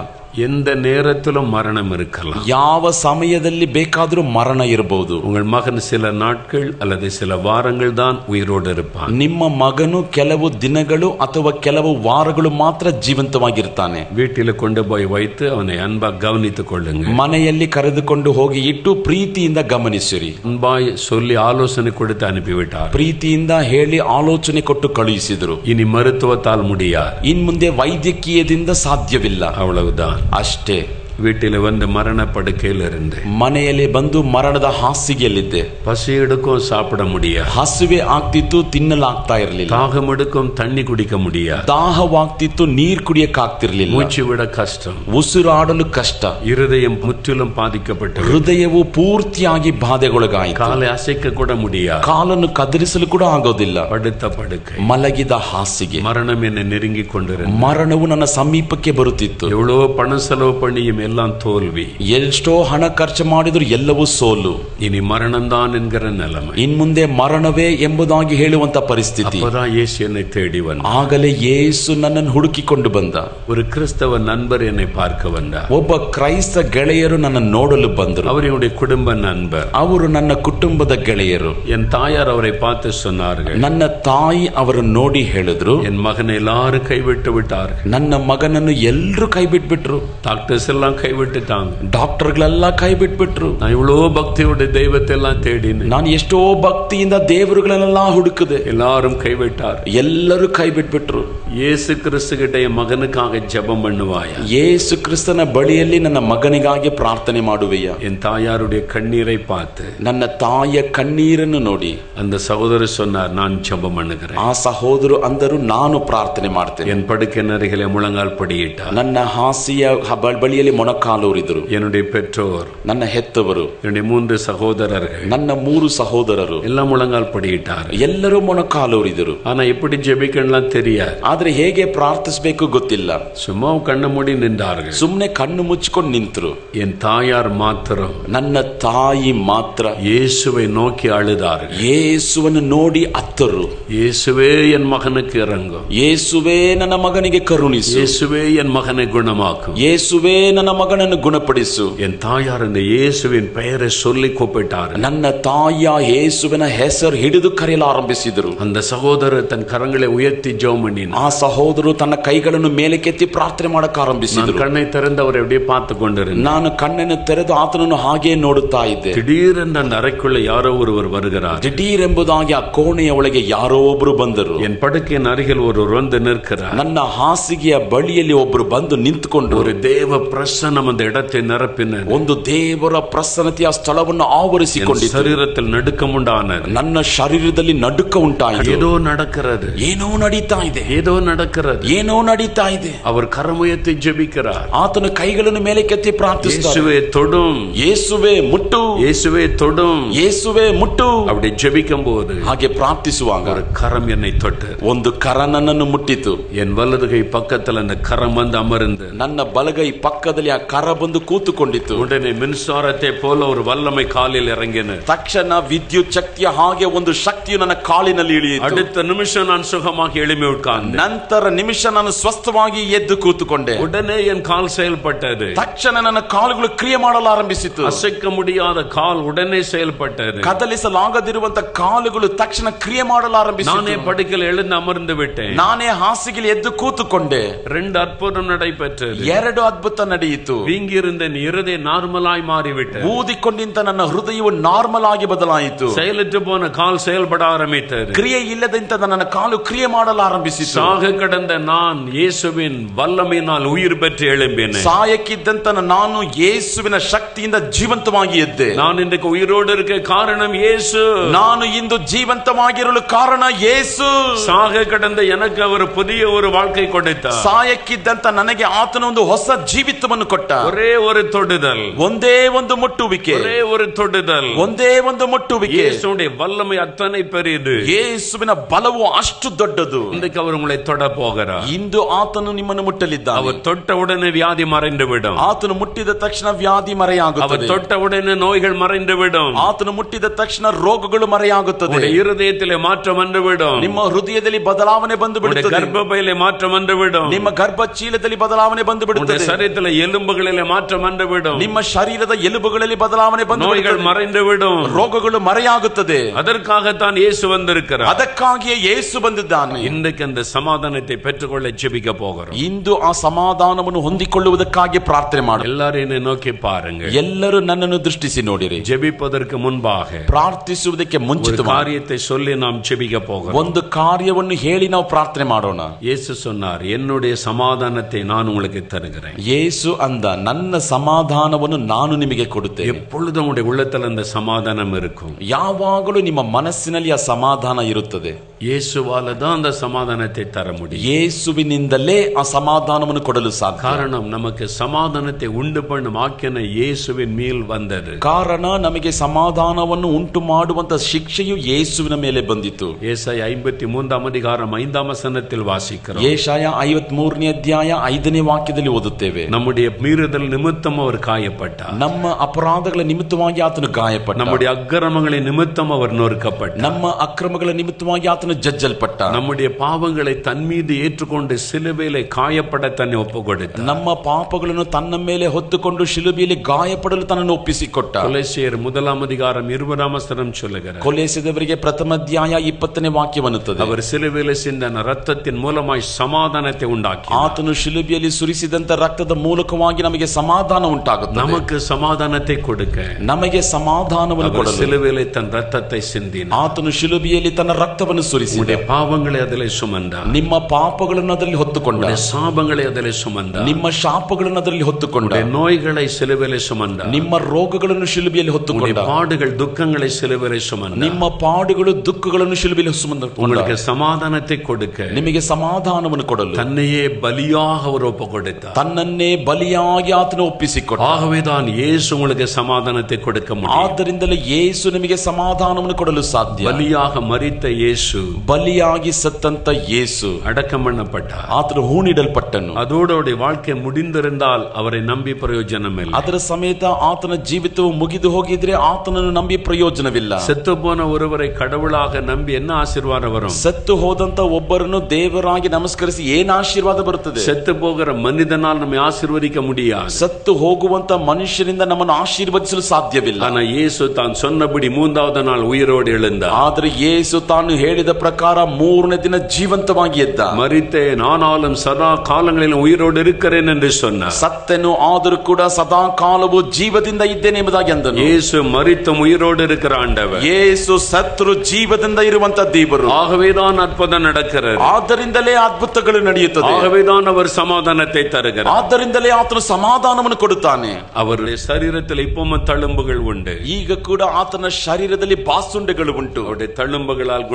எந்த நேரத்திலும் மரணம் இருக்கலாம் ಯಾವ ಸಮಯದಲ್ಲಿ ಬೇಕಾದರೂ ಮರಣ ಇರಬಹುದು உங்கள் மகன் சில நாட்கள் அல்லது சில வாரங்கள் தான் உயிரோடு இருப்பான் ನಿಮ್ಮ ಮಗನು ಕೆಲವು ದಿನಗಳು ಅಥವಾ ಕೆಲವು ವಾರಗಳು ಮಾತ್ರ ಜೀವಂತವಾಗಿರ್ತಾನೆ வீட்டில் கொண்டு போய் வைத்து அவனை அன்பா கவனித்துக் கொள்ளுங்க ಮನೆಯಲ್ಲಿ ಕರೆದುಕೊಂಡು ಹೋಗಿ ಇಟ್ಟು ಪ್ರೀತಿಯಿಂದ ಗಮನಿಸಿರಿ அன்பாய் சொல்லி ஆலோசனை கொடுத்து அனுப்பிவிட்டார் ಪ್ರೀತಿಯಿಂದ ಹೇಳಿ ಆಲೋಚನೆ ಕೊಟ್ಟು ಕಳುಹಿಸಿದರು இனி மருத்துவத்தால் முடியாது ಇನ್ ಮುಂದೆ ವೈದ್ಯಕೀಯದಿಂದ ಸಾಧ್ಯವಿಲ್ಲ அவ்வளவுதான் अष्टे வீட்டில் வந்து மரண படுக்கையில் இருந்து ಮನೆಯಲ್ಲಿ ಬಂದು ಮರಣದ ಹಾಸಿಗೆಯಲ್ಲಿದ್ದೆ பசி எடுக்கும் சாப்பிட முடியாது ಹಸುವೆ ಆಗ್ತಿತ್ತು ತಿನ್ನಲಾಗ್ತಾ ಇರಲಿಲ್ಲ தாகம் எடுக்கும் தண்ணி குடிக்க முடியாது ದಾಹವಾಗ್ತಿತ್ತು ನೀರ್ ಕುಡಿಯಕ್ಕಾಗ್ತಿರ್ಲಿಲ್ಲ மூச்சு விட கஷ்டம் ಉಸಿರಾಡಲು ಕಷ್ಟ இருதயம் முற்றிலும் பாதிக்கப்பட்டது ಹೃದಯವು ಪೂರ್ತಿಯಾಗಿ ಬಾಧೆಗೊಳಗಾಯಿತು காலை அசைக்க கூட முடியாது ಕಾಲನ್ನು ಕದರಿಸಲು ಕೂಡ ಆಗೋದಿಲ್ಲ படுத்த படுக்கை ಮಲಗಿದ ಹಾಸಿಗೆ மரணம் என்னை நெருங்கி கொண்டிருந்தது ಮರಣವು ನನ್ನ ಸಮೀಪಕ್ಕೆ ಬರುತ್ತಿತ್ತು எவ்வளவோ பணம் செலவு பண்ணியும் எல்லாம் தோல்வி ಎಷ್ಟೋ ಹಣ ಖರ್ಚು ಮಾಡಿದ್ರು ಎಲ್ಲವೂ ಸೋಲು இனி மரணம்தான் என்கிற நிலைமை ಇನ್ ಮುಂದೆ ಮರಣವೇ ಎಂಬುದಾಗಿ ಹೇಳುವಂತ ಪರಿಸ್ಥಿತಿ அப்பதான் இயேசு என்னை தேடி வந்தார் ಆಗಲೇ ಯೇಸು ನನ್ನನ್ನು ಹುಡುಕಿಕೊಂಡು ಬಂದ ஒரு கிறிஸ்தவ நண்பர் என்னை பார்க்க வந்தார் ಒಬ್ಬ ಕ್ರೈಸ್ತ ಗೆಳೆಯರು ನನ್ನ ನೋಡಲು ಬಂದರು அவர் என்னுடைய குடும்ப நண்பர் ಅವರು ನನ್ನ ಕುಟುಂಬದ ಗೆಳೆಯರು என் தாயார் அவரை பார்த்து சொன்னார்கள் ನನ್ನ ತಾಯಿ ಅವರನ್ನು ನೋಡಿ ಹೇಳಿದ್ರು என் மகனை எல்லாரும் கைவிட்டு விட்டார்கள் ನನ್ನ ಮಗನನ್ನು ಎಲ್ರು ಕೈ ಬಿಟ್ಬಿಟ್ರು டாக்டர்ஸ் எல்லாம் கைவிட்டுட்டாங்க ಡಾಕ್ಟರ್ಗಳೆಲ್ಲ ಕೈ ಬಿಟ್ಬಿಟ್ರು நான் இவ்வளோ பக்தியோட தெய்வத்தை எல்லாம் தேடினேன் ನಾನು ಎಷ್ಟೋ ಭಕ್ತಿಯಿಂದ ದೇವರುಗಳನ್ನೆಲ್ಲ ಹುಡುಕದೆ எல்லாரும் கைவிட்டார் ಎಲ್ಲರೂ ಕೈ ಬಿಟ್ಬಿಟ್ರು இயேசு கிறிஸ்து கிட்ட என் மகனுக்காக ஜெபம் பண்ணுவாயா ಯೇಸು ಕ್ರಿಸ್ತನ ಬಳಿಯಲ್ಲಿ ನನ್ನ ಮಗನಿಗಾಗಿ ಪ್ರಾರ್ಥನೆ ಮಾಡುವೆಯ என் தாயாருடைய கண்ணீரை பார்த்து ನನ್ನ ತಾಯಿಯ ಕಣ್ಣೀರನ್ನು ನೋಡಿ அந்த சகோதரர் சொன்னார் நான் ஜெபம் பண்ணுகிறேன் ಆ ಸಹೋದರು ಅಂದರು ನಾನು ಪ್ರಾರ್ಥನೆ ಮಾಡ್ತೇನೆ என் படுக்கை அருகிலே முழங்கால் படியிட்டார் ನನ್ನ ಹಾಸಿಯ ಹ- ಬ- ಬಳಿಯಲ್ಲಿ ಮೊಣಕಾಲೂರಿದರು என்னுடைய பெற்றோர் ನನ್ನ ಹೆತ್ತವರು என்னுடைய மூன்று சகோதரர்கள் ನನ್ನ ಮೂರು ಸಹೋದರರು எல்லாம் முழங்கால் படியிட்டார் ಎಲ್ಲರೂ ಮೊಣಕಾಲೂರಿದರು ஆனா எப்படி ஜெபிக்கலாம் தெரியாது ಆದ್ರೆ ಹೇಗೆ ಪ್ರಾರ್ಥಿಸಬೇಕು ಗೊತ್ತಿಲ್ಲ சும்மா கண்ண மூடி நின்றார்கள் ಸುಮ್ನೆ ಕಣ್ಣು ಮುಚ್ಕೊಂಡು ನಿಂತರು என் தாயார் மாத்திரம் ನನ್ನ ತಾಯಿ ಮಾತ್ರ இயேசுவை நோக்கி அழுதார்கள் ಯೇಸುವನ್ನು ನೋಡಿ ಅತ್ತರು இயேசுவே என் மகனுக்கு இறங்கும் ಯೇಸುವೇ ನನ್ನ ಮಗನಿಗೆ ಕರುಣಿಸು இயேசுவே என் மகனை குணமாக்கும் ಯೇಸುವೇ ನನ್ನ ಮಗನನ್ನು ಗುಣಪಡಿಸು என் தாயார் இந்த இயேசுவின் பெயரை சொல்லி கூப்பிட்டார் ನನ್ನ ತಾಯಿಯ ಯೇಸುವಿನ ಹೆಸರು ಹಿಡಿದು ಕರೆಯಲು ಆರಂಭಿಸಿದರು அந்த சகோதரர் தன் கரங்களை உயர்த்தி ஜெபம் பண்ணினார் ಆ ಸಹೋದರರು ತನ್ನ ಕೈಗಳನ್ನು ಮೇಲಕ್ಕೆತ್ತಿ ಪ್ರಾರ್ಥನೆ ಮಾಡಕ್ நான் ಆರಂಭಿಸಿದರು கண்ணை திறந்து அவர் எப்படியே பார்த்து கொண்டிருந்தேன் ನಾನು ಕಣ್ಣನ್ನು ತೆರೆದು ಆತನನ್ನು ಹಾಗೆ ನೋಡುತ್ತಾ ಇದ್ದೆ திடீரென்று அந்த அறைக்குள்ள யாரோ ஒருவர் வருகிறார் ದಿಢೀರೆಂಬುದಾಗಿ ಆ ಕೋಣೆಯ ಒಳಗೆ ಯಾರೋ ಒಬ್ರು ಬಂದರು என் படுக்கையின் அருகில் ஒருவர் வந்து நிற்கிறார் ನನ್ನ ಹಾಸಿಗೆಯ ಬಳಿಯಲ್ಲಿ ಒಬ್ರು ಬಂದು ನಿಂತುಕೊಂಡ್ರು ஒரு தேவ ದರ್ಶನ ಒಂದು ಎಡತೆ ನೆರಪಿನ ಒಂದು ದೇವರ ಪ್ರಸನ್ನತೆಯ ಸ್ಥಳವನ್ನು ಆವರಿಸಿಕೊಂಡು ಶರೀರದಲ್ಲಿ ನಡುಕ ಉಂಟಾನ ನನ್ನ ಶರೀರದಲ್ಲಿ ನಡುಕ ಉಂಟಾ ಏನೋ ನಡಕರದು ಏನೋ ನಡೀತಾ ಇದೆ ಏನೋ ನಡಕರದು ಏನೋ ನಡೀತಾ ಇದೆ ಅವರು ಕರಮಯತೆ ಜಬಿಕರ ಆತನ ಕೈಗಳನ್ನು ಮೇಲೆ ಕೆತ್ತಿ ಪ್ರಾರ್ಥಿಸುವೆ ತೊಡುಂ ಯೇಸುವೆ ಮುಟ್ಟು ಯೇಸುವೆ ತೊಡುಂ ಯೇಸುವೆ ಮುಟ್ಟು ಅವಡೆ ಜಬಿಕಂಬೋದು ಹಾಗೆ ಪ್ರಾರ್ಥಿಸುವಾಗ ಕರಂ ಎನ್ನೈ ತೊಟ್ಟು ಒಂದು ಕರ ನನ್ನನ್ನು ಮುಟ್ಟಿತು ಎನ್ ವಲದುಗೈ ಪಕ್ಕದಲ್ಲಿ ಕರಂ ಬಂದು ಅಮರಂದು ನನ್ನ ಬಲಗೈ ಪಕ್ಕದಲ್ಲಿ ಆ ಕರ ಬಂದು ಕೂತುಕೊಂಡಿತ್ತು உடனே மின்சாரத்தை போல ஒரு வல்லமை காலில் இறங்கின ತಕ್ಷಣ ವಿದ್ಯುತ್ ಶಕ್ತಿಯ ಹಾಗೆ ಒಂದು ಶಕ್ತಿಯು ನನ್ನ ಕಾಲಿನಲ್ಲಿ ಇಳಿಯಿತು அடுத்த நிமிஷம் நான் சுகமாக எளிமை உட்கார்ந்தேன் ನಂತರ ನಿಮಿಷ ನಾನು ಸ್ವಸ್ಥವಾಗಿ ಎದ್ದು ಕೂತುಕೊಂಡೆ உடனே என் கால் செயல்பட்டது ತಕ್ಷಣ ನನ್ನ ಕಾಲುಗಳು ಕ್ರಿಯೆ ಮಾಡಲು ಆರಂಭಿಸಿತು அசைக்க முடியாத கால் உடனே செயல்பட்டது ಕದಲಿಸಲಾಗದಿರುವಂತ ಕಾಲುಗಳು ತಕ್ಷಣ ಕ್ರಿಯೆ ಮಾಡಲು நானே ಆರಂಭಿಸಿತು படுக்கையில் எழுந்து அமர்ந்து விட்டேன் ನಾನೇ ಹಾಸಿಗೆಯಲ್ಲಿ ಎದ್ದು ಕೂತುಕೊಂಡೆ ரெண்டு அற்புதம் நடைபெற்றது ಎರಡು ಅದ್ಭುತ ನಡೆಯಿತು வீங்கியிருந்த என் இருதய நார்மலாய் மாறிவிட்டது ಊದಿಕೊಂಡಿಂತ ನನ್ನ ಹೃದಯವು ನಾರ್ಮಲ್ ಆಗಿ ಬದಲಾಯಿತು செயலற்று போன கால் செயல்பட ஆரம்பித்தது ಕ್ರಿಯೆ ಇಲ್ಲದಂತ ನನ್ನ ಕಾಲು ಕ್ರಿಯೆ ಮಾಡಲು ಆರಂಭಿಸಿತು சாக கடந்த நான் இயேசுவின் வல்லமையினால் உயிர் பெற்று எழும்பினேன் ಸಾಯಕ್ಕಿದ್ದಂತ ನಾನು ಯೇಸುವಿನ ಶಕ್ತಿಯಿಂದ ಜೀವಂತವಾಗಿ ಎದ್ದೆ நான் இன்றைக்கு உயிரோடு இருக்க காரணம் இயேசு ನಾನು ಇಂದು ಜೀವಂತವಾಗಿರಲು ಕಾರಣ ಯೇಸು சாக கடந்த எனக்கு அவர் புதிய ஒரு வாழ்க்கை கொடுத்தார் ಸಾಯಕ್ಕಿದ್ದಂತ ನನಗೆ ಆತನ ಒಂದು ಹೊಸ ಜೀವಿತವನ್ನು ಕೊಟ್ಟ ஒரே ஒரு தொடுதல் ಒಂದೇ ಒಂದು ಮುಟ್ಟುವಿಕೆ ஒரೇ ஒரு தொடுதல் ಒಂದೇ ಒಂದು ಮುಟ್ಟುವಿಕೆ இயேசுடைய வல்லமை அத்தனை பெரியது ಯೇಸುವಿನ ಬಲವು ಅಷ್ಟು ದೊಡ್ಡದು இன்றைக்கு அவர் உங்களை தொட போகிறார் ಇಂದು ಆತನು ನಿಮ್ಮನ್ನು ಮುಟ್ಟಲಿದ್ದಾನೆ அவர் தொட்ட உடனே வியாதி மறைந்து விடும் ಆತನು ಮುಟ್ಟಿದ ತಕ್ಷಣ ವ್ಯಾಧಿ அவர் ಮರೆಯಾಗುತ್ತದೆ தொட்ட உடனே நோய்கள் மறைந்து விடும் ಆತನು ಮುಟ್ಟಿದ ತಕ್ಷಣ ರೋಗಗಳು ಮರೆಯಾಗುತ್ತದೆ உங்களுடைய இருதயத்திலே மாற்றம் வந்துவிடும் ನಿಮ್ಮ ಹೃದಯದಲ್ಲಿ ಬದಲಾವಣೆ ಬಂದು உங்களுடைய ಬಿಡುತ್ತದೆ கர்ப்பப்பையிலே மாற்றம் வந்துவிடும் ನಿಮ್ಮ ಗರ್ಭಚೀಲದಲ್ಲಿ ಬದಲಾವಣೆ ಬಂದು உங்களுடைய ಬಿಡುತ್ತದೆ சரீரத்திலே எலும்புகளிலே மாற்றம் வந்துவிடும் ನಿಮ್ಮ ಶರೀರದ ಎಲುಬುಗಳಲ್ಲಿ ಬದಲಾವಣೆ ಬಂದು நோய்கள் ಬಿಡುತ್ತದೆ. மறைந்து விடும் ರೋಗಗಳು ಮರೆಯಾಗುತ್ತದೆ அதற்காகத்தான் இயேசு வந்திருக்கிறார் ಅದಕ್ಕಾಗಿಯೇ ಯೇಸು ಬಂದಿದ್ದಾನೆ இன்றைக்கு அந்த சமாதானத்தை பெற்றுக்கொள்ள ஜெபிக்க போகிறோம் ಇಂದು ಆ ಸಮಾಧಾನವನ್ನು ಹೊಂದಿಕೊಳ್ಳುವುದಕ್ಕಾಗಿ ಪ್ರಾರ್ಥನೆ ಮಾಡು எல்லாரும் என்னை நோக்கி பாருங்க ಎಲ್ಲರೂ ನನ್ನನ್ನು ದೃಷ್ಟಿಸಿ ನೋಡಿರಿ ஜெபிப்பதற்கு முன்பாக ಪ್ರಾರ್ಥಿಸುವುದಕ್ಕೆ ஒரு ಮುಂಚಿತ காரியத்தை சொல்லி நாம் ஜெபிக்க போகிறோம் ಒಂದು ಕಾರ್ಯವನ್ನು ಹೇಳಿ ನಾವು ಪ್ರಾರ್ಥನೆ ಮಾಡೋಣ இயேசு சொன்னார் என்னுடைய சமாதானத்தை நான் உங்களுக்கு தருகிறேன் ಯೇಸು ಅಂದ ನನ್ನ ಸಮಾಧಾನವನ್ನು ನಾನು ನಿಮಗೆ ಕೊಡುತ್ತೇನೆ எப்பொழுதும் உங்களுடைய உள்ளத்தில் அந்த சமாதானம் இருக்கும் ಯಾವಾಗಲೂ ನಿಮ್ಮ ಮನಸ್ಸಿನಲ್ಲಿ ಆ ಸಮಾಧಾನ ಇರುತ್ತದೆ இயேசுவால தான் அந்த சமாதானத்தை தர முடியும் ಯೇಸುವಿನಿಂದಲೇ ಆ ಸಮಾಧಾನವನ್ನು ಕೊಡಲು ಸಾಧ್ಯ காரணம் நமக்கு சமாதானத்தை உண்டு பண்ணும் ஆக்கின இயேசுவின் மேல் வந்தது ಕಾರಣ ನಮಗೆ ಸಮಾಧಾನವನ್ನು ಉಂಟು ಮಾಡುವಂತ ಶಿಕ್ಷೆಯು ಯೇಸುವಿನ ಮೇಲೆ ಬಂದಿತು ஏசாய் ஐம்பத்தி மூன்றாம் அதிகாரம் ஐந்தாம் வசனத்தில் வாசிக்கிறோம் ಏಷಾಯ ಐವತ್ ಮೂರನೇ ಅಧ್ಯಾಯ ಐದನೇ ವಾಕ್ಯದಲ್ಲಿ ಓದುತ್ತೇವೆ நம்முடைய மீறுதல் நிமித்தம் அவர் காயப்பட்டார் ನಮ್ಮ ಅಪರಾಧಗಳ ನಿಮಿತ್ತವಾಗಿ ಆತನು ಗಾಯಪಟ್ಟ நம்முடைய அக்கிரமங்களை நிமித்தம் அவர் நொறுக்கப்பட்டார் ನಮ್ಮ ಅಕ್ರಮಗಳ ನಿಮಿತ್ತವಾಗಿ ಆತನು ಜಜ್ಜಲ್ಪಟ್ಟ நம்முடைய பாவங்களை தன் மீது ஏற்றுக்கொண்டு சிலுவையிலே காயப்பட தன்னை ஒப்பு கொடுத்தார் ನಮ್ಮ ಪಾಪಗಳನ್ನು ತನ್ನ ಮೇಲೆ ಹೊತ್ತುಕೊಂಡು ಶಿಲುಬೆಯಲ್ಲಿ ಗಾಯಪಡಲು ತನ್ನನ್ನು ಒಪ್ಪಿಸಿಕೊಟ್ಟ கொலைசியர் முதலாம் அதிகாரம் இருபதாம் வசனம் சொல்லுகிறார் ಕೊಲೆಸಿದವರಿಗೆ ಪ್ರಥಮ ಅಧ್ಯಾಯ ಇಪ್ಪತ್ತನೇ ವಾಕ್ಯವನ್ನುತ್ತದೆ அவர் சிலுவையில சிந்தன ரத்தத்தின் மூலமாய் சமாதானத்தை உண்டாக்கி ಆತನು ಶಿಲುಬೆಯಲ್ಲಿ ಸುರಿಸಿದಂತ ರಕ್ತದ ಮೂಲಕವಾಗಿ ನಮಗೆ ಸಮಾಧಾನ ಉಂಟಾಗುತ್ತದೆ நமக்கு சமாதானத்தை கொடுக்க ನಮಗೆ ಸಮಾಧಾನವನ್ನು அவர் ಕೊಡಲು சிலுவையிலே தன் ரத்தத்தை சிந்தினார் ಆತನು ಶಿಲುಬೆಯಲ್ಲಿ ತನ್ನ ರಕ್ತವನ್ನು ಸುರಿಸಿದ உங்களுடைய பாவங்களை அதிலே சுமந்தார் ನಿಮ್ಮ ಪಾಪಗಳನ್ನು ಅದರಲ್ಲಿ ಹೊತ್ತುಕೊಂಡ உங்களுடைய சாபங்களை அதிலே சுமந்தார் ನಿಮ್ಮ ಶಾಪಗಳನ್ನು ಅದರಲ್ಲಿ ಹೊತ್ತುಕೊಂಡ உங்களுடைய நோய்களை சிலுவையிலே சுமந்தார் ನಿಮ್ಮ ರೋಗಗಳನ್ನು ಶಿಲುಬೆಯಲ್ಲಿ ಹೊತ್ತುಕೊಂಡ உங்களுடைய பாடுகள் துக்கங்களை சிலுவையிலே சுமந்தார் ನಿಮ್ಮ ಪಾಡುಗಳು ದುಃಖಗಳನ್ನು ಶಿಲುಬೆಯಲ್ಲಿ ಸುಮಂದುಕೊಂಡ உங்களுக்கு சமாதானத்தை கொடுக்க ನಿಮಗೆ ಸಮಾಧಾನವನ್ನು ಕೊಡಲು தன்னையே பலியாக அவர் ஒப்பு கொடுத்தார் ತನ್ನನ್ನೇ ಬಲಿಯಾಗಿ ಆತನು ಒಪ್ಪಿಸಿಕೊಟ್ಟ ஆகவேதான் இயேசு உங்களுக்கு சமாதானத்தை கொடுக்க முடியும் ಆದ್ದರಿಂದಲೇ ಯೇಸು ನಿಮಗೆ ಸಮಾಧಾನವನ್ನು ಕೊಡಲು ಸಾಧ್ಯ பலியாக மரித்த இயேசு ಬಲಿಯಾಗಿ ಸತ್ತಂತ ಯೇಸು அடக்கம் பண்ணப்பட்டார் ಆತನು ಹೂಣಿಡಲ್ಪಟ್ಟನು அதோடு அவருடைய வாழ்க்கை முடிந்திருந்தால் அவரை நம்பி பிரயோஜனம் இல்லை ಅದರ ಸಮೇತ ಆತನ ಜೀವಿತವು ಮುಗಿದು ಹೋಗಿದ್ರೆ ಆತನನ್ನು ನಂಬಿ ಪ್ರಯೋಜನವಿಲ್ಲ செத்து போன ஒருவரை கடவுளாக நம்பி என்ன ஆசீர்வாதம் வரும் ಸತ್ತು ಹೋದಂತ ಒಬ್ಬರನ್ನು ದೇವರಾಗಿ ನಮಸ್ಕರಿಸಿ ಏನ್ ಆಶೀರ್ವಾದ ಬರುತ್ತದೆ செத்து போகிற மனிதனால் நம்மை ஆசீர்வதிக்க முடியாது ಸತ್ತು ಹೋಗುವಂತ ಮನುಷ್ಯನಿಂದ ನಮ್ಮನ್ನು ಆಶೀರ್ವದಿಸಲು ಸಾಧ್ಯವಿಲ್ಲ ஆனா இயேசு தான் சொன்னபடி மூன்றாவது நாள் உயிரோடு எழுந்தார் ಆದ್ರೆ ಯೇಸು ತಾನು ಹೇಳಿದ ಪ್ರಕಾರ ಮೂರನೇ ದಿನ ಜೀವಂತವಾಗಿ ಎದ್ದ மரித்தேன் ஆனாலும் சதா காலங்களிலும் உயிரோடு இருக்கிறேன் என்று சொன்னார் ಸತ್ತೆನು ಆದರೂ ಕೂಡ ಸದಾ ಕಾಲವು ಜೀವದಿಂದ ಇದ್ದೇನೆ ಎಂಬುದಾಗಿ ಅಂದನು இயேசு மரித்தும் உயிரோடு இருக்கிற ஆண்டவர் ಯೇಸು ಸತ್ರು ಜೀವದಿಂದ ಇರುವಂತ ದೇವರು ஆகவேதான் அற்புதம் நடக்கிறது ಆದ್ದರಿಂದಲೇ ಅದ್ಭುತಗಳು ನಡೆಯುತ್ತದೆ ஆகவேதான் அவர் சமாதானத்தை தருகிறார் ಆದ್ದರಿಂದಲೇ ಆತನು ಸಮಾಧಾನವನ್ನು ಕೊಡುತ್ತಾನೆ அவருடைய சரீரத்தில் இப்பவும் தழும்புகள் உண்டு ಈಗ ಕೂಡ ಆತನ ಶರೀರದಲ್ಲಿ ಬಾಸುಂಡೆಗಳು ಉಂಟು அவருடைய தழும்புகளால்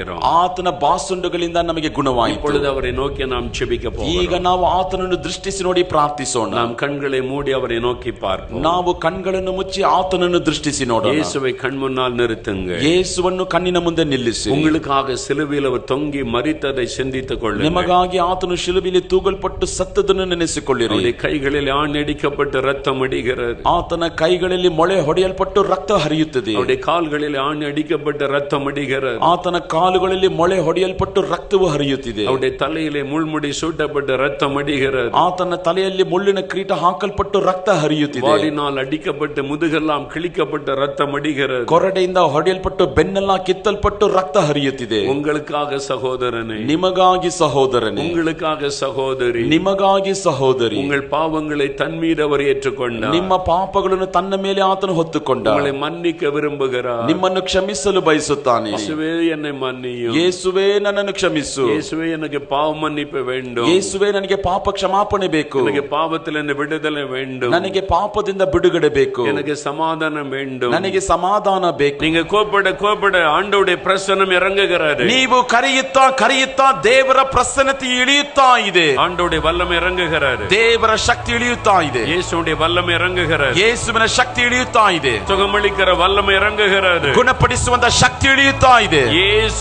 குணமாகிறோம் ಆತನ ಬಾಸುಂಡುಗಳಿಂದ ನಮಗೆ ಗುಣವಾಯಿತು இப்பொழுது அவரை நோக்கி நாம் செபிக்க ಈಗ போகிறோம் ನಾವು ಆತನನ್ನು ದೃಷ್ಟಿಸಿ ನೋಡಿ ಪ್ರಾರ್ಥಿಸೋಣ நாம் கண்களை மூடி அவரை நோக்கி பார்ப்போம் ನಾವು ಕಣ್ಗಳನ್ನು ಮುಚ್ಚಿ ಆತನನ್ನು ದೃಷ್ಟಿಸಿ ನೋಡೋಣ இயேசுவை கண் முன்னால் நிறுத்துங்க ಯೇಸುವನ್ನು ಕಣ್ಣಿನ ಮುಂದೆ ನಿಲ್ಲಿಸಿ உங்களுக்காக சிலுவையில் அவர் தொங்கி மரித்ததை சிந்தித்துக் கொள்ளுங்கள் ನಿಮಗಾಗಿ ಆತನು ಶಿಲುಬಿಲಿ ತೂಗಲ್ಪಟ್ಟು ಸತ್ತದನ್ನು ನೆನೆಸಿಕೊಳ್ಳಿರಿ அவருடைய கைகளில் ஆணடிக்கப்பட்டு ரத்தம் அடிகிறது ಆತನ ಕೈಗಳಲ್ಲಿ ಮೊಳೆ ಹೊಡೆಯಲ್ಪಟ್ಟು ರಕ್ತ ಹರಿಯುತ್ತದೆ அவருடைய கால்களில் ஆணி அடிக்கப்பட்டு ரத்தம் அடிகிறது ಆತನ ಕಾಲುಗಳಲ್ಲಿ ಮೊಳೆ ಹೊಡೆಯಲ್ಪಟ್ಟು ರಕ್ತವು ಹರಿಯುತ್ತಿದೆ அவருடைய தலையிலே முள்முடி சூட்டப்பட்டு ரத்தம் அடிகிறது ಆತನ ತಲೆಯಲ್ಲಿ ಮುಳ್ಳಿನ ಕಿರೀಟ ಹಾಕಲ್ಪಟ್ಟು ರಕ್ತ ಹರಿಯುತ್ತಿದೆ வாடினால் அடிக்கப்பட்டு முதுகெல்லாம் கிழிக்கப்பட்டு ரத்தம் அடிகிறது ಕೊರಡೆಯಿಂದ ಹೊಡೆಯಲ್ಪಟ್ಟು ಬೆನ್ನೆಲ್ಲ ಕಿತ್ತಲ್ಪಟ್ಟು ರಕ್ತ ಹರಿಯುತ್ತಿದೆ உங்களுக்காக சகோதரனே ನಿಮಗಾಗಿ ಸಹೋದರನೇ உங்களுக்காக சகோதரி ನಿಮಗಾಗಿ ಸಹೋದರಿ உங்கள் பாவங்களை தன் மீது அவர் ஏற்றுக்கொண்டார் ನಿಮ್ಮ ಪಾಪಗಳನ್ನು ತನ್ನ ಮೇಲೆ ಆತನು ಹೊತ್ತುಕೊಂಡ உங்களை மன்னிக்க விரும்புகிறார் ನಿಮ್ಮನ್ನು ಕ್ಷಮಿಸಲು ಬಯಸುತ್ತಾನೆ இயேசுவே என்னை மன்னியும் ಯೇಸುವೆ ನನ್ನನ್ನು ಕ್ಷಮಿಸು இயேசுவே எனக்கு பாவ மன்னிப்பு வேண்டும் ಯೇಸುವೆ ನನಗೆ ಪಾಪ ಕ್ಷಮಾಪಣೆ ಬೇಕು எனக்கு பாவத்தில் என்ன விடுதலை வேண்டும் ನನಗೆ ಪಾಪದಿಂದ ಬಿಡುಗಡೆ ಬೇಕು எனக்கு சமாதானம் வேண்டும் ನನಗೆ ಸಮಾಧಾನ ಬೇಕು நீங்க கோப்பட கோப்பட ஆண்டவுடைய பிரசனம் இறங்குகிறாரு ನೀವು ಕರೆಯುತ್ತಾ ಕರೆಯುತ್ತಾ ದೇವರ ಪ್ರಸನ್ನತೆ ಇಳಿಯುತ್ತಾ ಇದೆ ஆண்டவுடைய வல்லமை இறங்குகிறாரு ದೇವರ ಶಕ್ತಿ ಇಳಿಯುತ್ತಾ ಇದೆ இயேசுடைய வல்லமை இறங்குகிறாரு ಯೇಸುವಿನ ಶಕ್ತಿ ಇಳಿಯುತ್ತಾ ಇದೆ சுகமளிக்கிற வல்லமை இறங்குகிறாரு ಗುಣಪಡಿಸುವಂತ ಶಕ್ತಿ ಇಳಿಯುತ್ತಾ ಇದೆ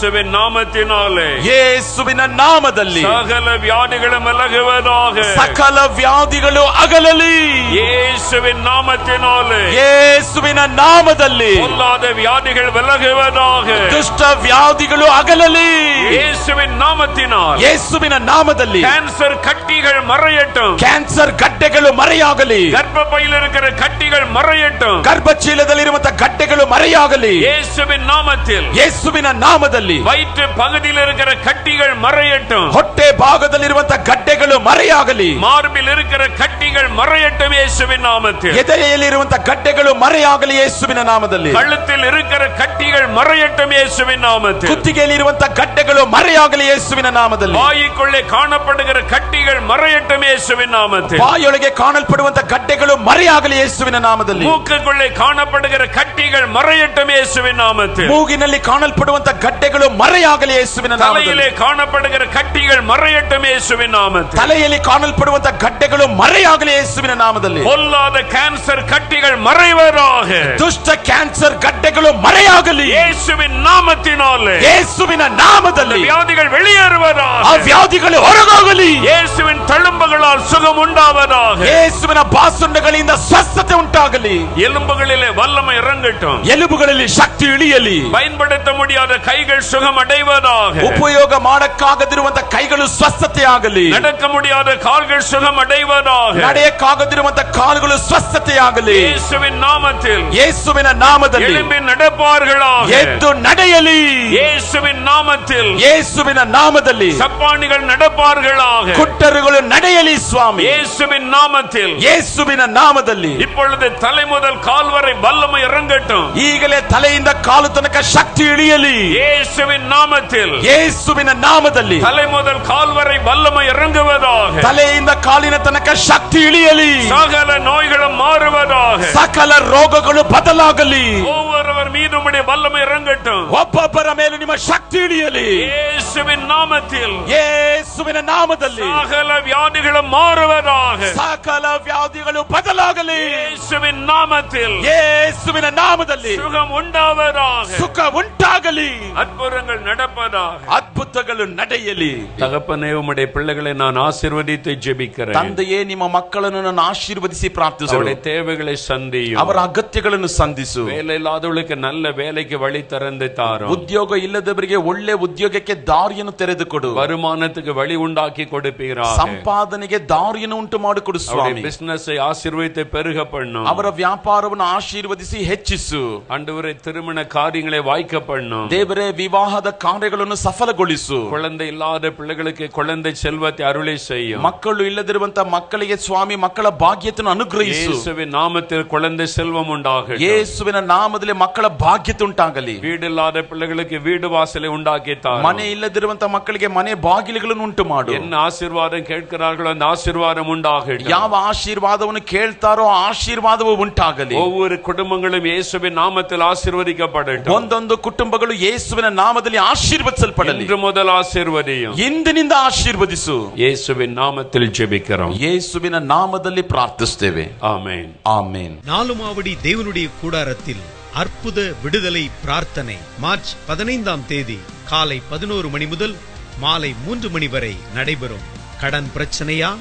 இயேசுவின் நாமத்தினாலே ಯೇಸುವಿನ ನಾಮದಲ್ಲಿ சகல வியாதிகளும் விலகுவதாக ಸಕಲ ವ್ಯಾಧಿಗಳು ಅಗಲಲಿ இயேசுவின் நாமத்தினாலே ಯೇಸುವಿನ ನಾಮದಲ್ಲಿ பொல்லாத வியாதிகள் விலகுவதாக ದುಷ್ಟ ವ್ಯಾಧಿಗಳು ಅಗಲಲಿ இயேசுவின் நாமத்தினால் ಯೇಸುವಿನ ನಾಮದಲ್ಲಿ கேன்சர் கட்டிகள் மறையட்டும் ಕ್ಯಾನ್ಸರ್ ಗಡ್ಡೆಗಳು ಮರೆಯಾಗಲಿ கர்ப்பப்பையில் இருக்கிற கட்டிகள் மறையட்டும் ಗರ್ಭಚೀಲದಲ್ಲಿರುವಂತ ಗಡ್ಡೆಗಳು ಮರೆಯಾಗಲಿ இயேசுவின் நாமத்தில் ಯೇಸುವಿನ ನಾಮದಲ್ಲಿ வயிற்று பகுதியில் இருக்கிற கட்டிகள் மறையட்டும் ಹೊಟ್ಟೆ ಭಾಗದಲ್ಲಿರುವಂತ ಗಡ್ಡೆಗಳು ಮರೆಯಾಗಲಿ மார்பில் இருக்கிற கட்டிகள் மறையட்டும் இயேசுவின் நாமத்தில் ಎದೆಯಲ್ಲಿರುವಂತ ಗಡ್ಡೆಗಳು ಮರೆಯಾಗಲಿ ಯೇಸುವಿನ ನಾಮದಲ್ಲಿ கழுத்தில் இருக்கிற கட்டிகள் மறையட்டும் இயேசுவின் நாமத்தில் ಕುತ್ತಿಗೆಯಲ್ಲಿರುವಂತ ಗಡ್ಡೆಗಳು ಮರೆಯಾಗಲಿ ಯೇಸುವಿನ ನಾಮದಲ್ಲಿ வாய்க்குள்ளே காணப்படுகிற கட்டிகள் மறையட்டும் இயேசுவின் நாமத்தில் ಬಾಯೊಳಗೆ ಕಾಣಲ್ಪಡುವಂತ ಗಡ್ಡೆಗಳು ಮರೆಯಾಗಲಿ ಯೇಸುವಿನ ನಾಮದಲ್ಲಿ மூக்குக்குள்ளே காணப்படுகிற கட்டிகள் மறையட்டும் இயேசுவின் நாமத்தில் ಮೂಗಿನಲ್ಲಿ ಕಾಣಲ್ಪಡುವಂತ ಗಡ್ಡೆಗಳು ಮರೆಯಾಗಲಿ ಯೇಸುವಿನ ನಾಮದಲ್ಲಿ தலையிலே காணப்படுகிற கட்டிகள் மறையட்டும் இயேசுவின் நாமத்தில் ತಲೆಯಲ್ಲಿ ಕಾಣಲ್ಪಡುವಂತ ಗಡ್ಡೆಗಳು ಮರೆಯಾಗಲಿ ಯೇಸುವಿನ ನಾಮದಲ್ಲಿ பொல்லாத கேன்சர் கட்டிகள் மறைவதாக ದುಷ್ಟ ಕ್ಯಾನ್ಸರ್ ಗಡ್ಡೆಗಳು ಮರೆಯಾಗಲಿ இயேசுவின் நாமத்தினாலே ಯೇಸುವಿನ ನಾಮದಲ್ಲಿ வியாதிகள் வெளியேறுவதாக ಆ ವ್ಯಾಧಿಗಳು ಹೊರಗೋಗಲಿ இயேசுவின் தழும்புகளால் சுகம் உண்டாவதாக ಯೇಸುವಿನ ಬಾಸುಂಡಗಳಿಂದ ಸ್ವಸ್ಥತೆ ಉಂಟಾಗಲಿ எலும்புகளிலே வல்லமை இறங்கட்டும் ಎಲುಬುಗಳಲ್ಲಿ ಶಕ್ತಿ ಇಳಿಯಲಿ பயன்படுத்த முடியாத கைகள் சுகம் அடைவதாக ಉಪಯೋಗ ಮಾಡಕ್ಕಾಗದಿರುವಂತ ಕೈಗಳು ಸ್ವಸ್ಥತೆ ಆಗಲಿ நடக்க முடியாத கால்கள் சுகம் அடைவதாக ನಡೆಯಕ್ಕಾಗದಿರುವಂತ ಕಾಲುಗಳು ಸ್ವಸ್ಥತೆಯಾಗಲಿ இயேசுவின் நாமத்தில் ಯೇಸುವಿನ ನಾಮದಲ್ಲಿ எழும்பி நடப்பார்களாக ಎದ್ದು ನಡೆಯಲಿ இயேசுவின் நாமத்தில் ಯೇಸುವಿನ ನಾಮದಲ್ಲಿ சப்பானிகள் நடப்பார்களாக ಕುಟ್ಟರುಗಳು ನಡೆಯಲಿ ಸ್ವಾಮಿ இயேசுவின் நாமத்தில் ಯೇಸುವಿನ ನಾಮದಲ್ಲಿ இப்பொழுது தலை முதல் கால் வரை வல்லமை இறங்கட்டும் ಈಗಲೇ ತಲೆಯಿಂದ ಕಾಲು ತನಕ ಶಕ್ತಿ ಇಳಿಯಲಿ இயேசுவின் நாமத்தில் ಯೇಸುವಿನ ನಾಮದಲ್ಲಿ தலை முதல் கால் வரை வல்லமை இறங்குவதாக ತಲೆಯಿಂದ ಕಾಲಿನ ತನಕ ಶಕ್ತಿ ಇಳಿಯಲಿ சகல நோய்களும் மாறுவதாக ಸಕಲ ರೋಗಗಳು ಬದಲಾಗಲಿ ஒவ்வொருவர் மீது உம்முடைய வல்லமை இறங்கட்டும் ಒಬ್ಬೊಬ್ಬರ ಮೇಲೆ ನಿಮ್ಮ ಶಕ್ತಿ ಇಳಿಯಲಿ இயேசுவின் நாமத்தில் ಯೇಸುವಿನ ನಾಮದಲ್ಲಿ சகல வியாதிகளும் மாறுவதாக ಸಕಲ ವ್ಯಾಧಿಗಳು ಬದಲಾಗಲಿ இயேசுவின் நாமத்தில் ಯೇಸುವಿನ ನಾಮದಲ್ಲಿ சுகம் உண்டாவதாக ಸುಖ ಉಂಟಾಗಲಿ அற்புதங்கள் நடப்பதாக ಅದ್ಭುತಗಳು ನಡೆಯಲಿ தகப்பனே உம்முடைய பிள்ளைகளை நான் ஆசீர்வதித்து ஜெபிக்கிறேன் ತಂದೆಯೇ ನಿಮ್ಮ ಮಕ್ಕಳನ್ನು ನಾನು ಆಶೀರ್ವದಿಸಿ ಪ್ರಾರ್ಥಿಸುವ அவருடைய தேவைகளை சந்தியும் ಅವರ ಅಗತ್ಯಗಳನ್ನು ಸಂಧಿಸು வேலை இல்லாதவர்களுக்கு நல்ல வேலைக்கு வழி திறந்து தாரும் ಉದ್ಯೋಗ ಇಲ್ಲದವರಿಗೆ ಒಳ್ಳೆ ಉದ್ಯೋಗಕ್ಕೆ ದಾರಿಯನ್ನು ತೆರೆದುಕೊಡು வருமானத்துக்கு வழி உண்டாக்கி கொடுப்பீராக ಸಂಪಾದನೆಗೆ ದಾರಿಯನ್ನು ಉಂಟು ಮಾಡಿಕೊಡು அவருடைய ಸ್ವಾಮಿ பிசினஸை ஆசீர்வதித்து பெருக பண்ணும் ಅವರ ವ್ಯಾಪಾರವನ್ನು ಆಶೀರ್ವದಿಸಿ ಹೆಚ್ಚಿಸು ஆண்டவரே திருமண காரியங்களை வாய்க்க பண்ணும் ದೇವರೇ ವಿವಾಹದ ಕಾರ್ಯಗಳನ್ನು ಸಫಲಗೊಳಿಸು குழந்தை இல்லாத பிள்ளைகளுக்கு குழந்தை செல்வத்தை அருளை செய்யும் ಮಕ್ಕಳು ಇಲ್ಲದಿರುವಂತ ಮಕ್ಕಳಿಗೆ ಸ್ವಾಮಿ ಮಕ್ಕಳ ಭಾಗ್ಯತೆಯನ್ನು ಅನುಗ್ರಹಿಸು இயேசுவின் நாமத்தில் குழந்தை செல்வம் உண்டாகட்டும் ಯೇಸುವಿನ ನಾಮದಲ್ಲಿ ಮಕ್ಕಳ ಭಾಗ್ಯತೆ ಉಂಟಾಗಲಿ வீடு இல்லாத பிள்ளைகளுக்கு வீடு வாசலை உண்டாக்கி தாரும். ಮನೆ ಇಲ್ಲದಿರುವಂತ ಮಕ್ಕಳಿಗೆ ಮನೆ ಬಾಗಿಲುಗಳನ್ನು ಉಂಟು ಮಾಡು என்ன ஆசீர்வாதம் கேட்கிறார்களோ அந்த ஆசீர்வாதம் உண்டாகட்டும் ಯಾವ ಆಶೀರ್ವಾದವನ್ನು ಕೇಳ್ತಾರೋ ಆ ಆಶೀರ್ವಾದವು ಉಂಟಾಗಲಿ ஒவ்வொரு குடும்பங்களும் இயேசுவின் நாமத்தில் ஆசீர்வதிக்கப்படட்டும் ಒಂದೊಂದು ಕುಟುಂಬಗಳು ಯೇಸುವಿನ ನಾಮದಲ್ಲಿ ಆಶೀರ್ವದಿಸಲ್ಪಡಲಿ இன்று முதல் ஆசீர்வதியும் ಇಂದಿನಿಂದ ಆಶೀರ್ವದಿಸು இயேசுவின் நாமத்தில் ஜெபிக்கிறோம் ಯೇಸುವಿನ ನಾಮದಲ್ಲಿ ಪ್ರಾರ್ಥಿಸ್ತೇವೆ ஆமென் ಆಮೇನ್ நாலுமாவடி தேவனுடைய கூடாரத்தில் அற்புத விடுதலை பிரார்த்தனை. மார்ச் பதினைந்தாம் தேதி காலை பதினோரு மணி முதல் மாலை மூன்று மணி வரை நடைபெறும். கடன் பிரச்சனையா?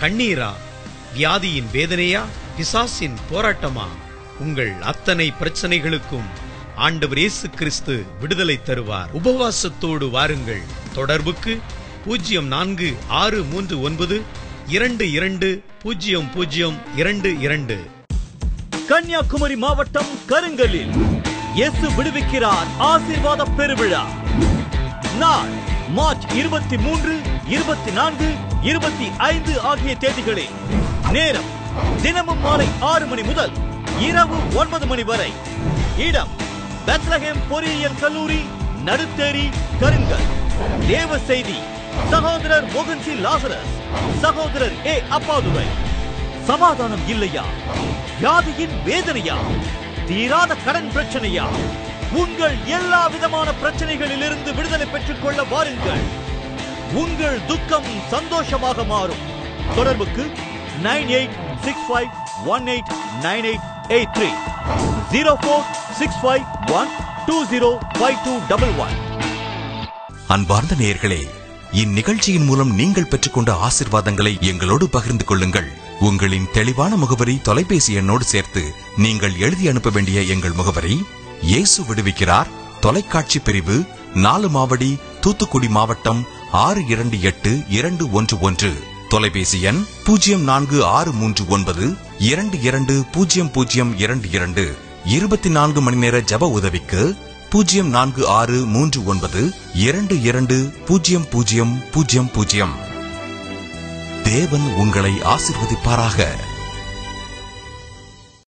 கண்ணீரா? வியாதியின் வேதனையா? பிசாசின் போராட்டமா? உங்கள் அத்தனை பிரச்சனைகளுக்கும் ஆண்டவர் இயேசு கிறிஸ்து விடுதலை தருவார். உபவாசத்தோடு வாருங்கள். தொடர்புக்கு பூஜ்ஜியம் நான்கு ஆறு மூன்று ஒன்பது இரண்டு இரண்டு பூஜ்ஜியம் பூஜ்ஜியம் இரண்டு இரண்டு. கன்னியாகுமரி மாவட்டம் கருங்கலில். இயேசு விடுவிக்கிறார் ஆசீர்வாத பெருவிழா. நாள் மார்ச் இருபத்தி மூன்று இருபத்தி நான்கு இருபத்தி ஐந்து ஆகிய தேதிகளில். நேரம் தினமும் மாலை ஆறு மணி முதல் இரவு ஒன்பது மணி வரை. இடம் பெத்லஹேம் பொறியியல் கல்லூரி நடுத்தேரி கருங்கல். தேவ செய்தி சகோதரர் மோகன்சி லாசரஸ் சகோதரர் ஏ அப்பாதுரை. சமாதானம் இல்லையா? வியாதியின் வேதனையா தீராத கடன் பிரச்சனையா உங்கள் எல்லா விதமான பிரச்சனைகளிலிருந்து விடுதலை பெற்றுக் கொள்ள வாருங்கள். உங்கள் துக்கம் சந்தோஷமாக மாறும். தொடர்புக்கு nine eight six five one eight nine eight eight three. Zero four six five one two zero five two double one. அன்பார்ந்த நேயர்களே இந்நிகழ்ச்சியின் மூலம் நீங்கள் பெற்றுக்கொண்ட ஆசிர்வாதங்களை எங்களோடு பகிர்ந்து கொள்ளுங்கள். உங்களின் தெளிவான முகவரி தொலைபேசி எண்ணோடு சேர்த்து நீங்கள் எழுதி அனுப்ப வேண்டிய எங்கள் முகவரி இயேசு விடுவிக்கிறார் தொலைக்காட்சி பிரிவு நாலு மாவடி தூத்துக்குடி மாவட்டம் ஆறு இரண்டு எட்டு இரண்டு ஒன்று ஒன்று. தொலைபேசி எண் பூஜ்ஜியம் நான்கு ஆறு மூன்று ஒன்பது இரண்டு இரண்டு பூஜ்ஜியம் பூஜ்ஜியம் இரண்டு இரண்டு. இருபத்தி நான்கு மணி நேர ஜப உதவிக்கு பூஜ்ஜியம் நான்கு ஆறு மூன்று ஒன்பது இரண்டு இரண்டு பூஜ்ஜியம் பூஜ்ஜியம் பூஜ்ஜியம் பூஜ்ஜியம். தேவன் உங்களை ஆசிர்வதிப்பாராக.